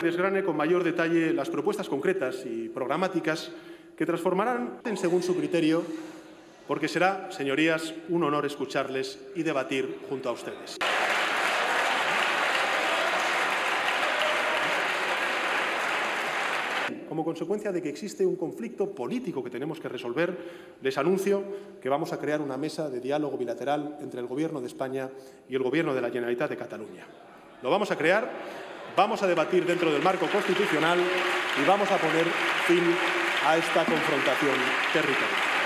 Desgrane con mayor detalle las propuestas concretas y programáticas que transformarán en según su criterio, porque será, señorías, un honor escucharles y debatir junto a ustedes. Como consecuencia de que existe un conflicto político que tenemos que resolver, les anuncio que vamos a crear una mesa de diálogo bilateral entre el Gobierno de España y el Gobierno de la Generalitat de Cataluña. Lo vamos a crear, vamos a debatir dentro del marco constitucional y vamos a poner fin a esta confrontación territorial.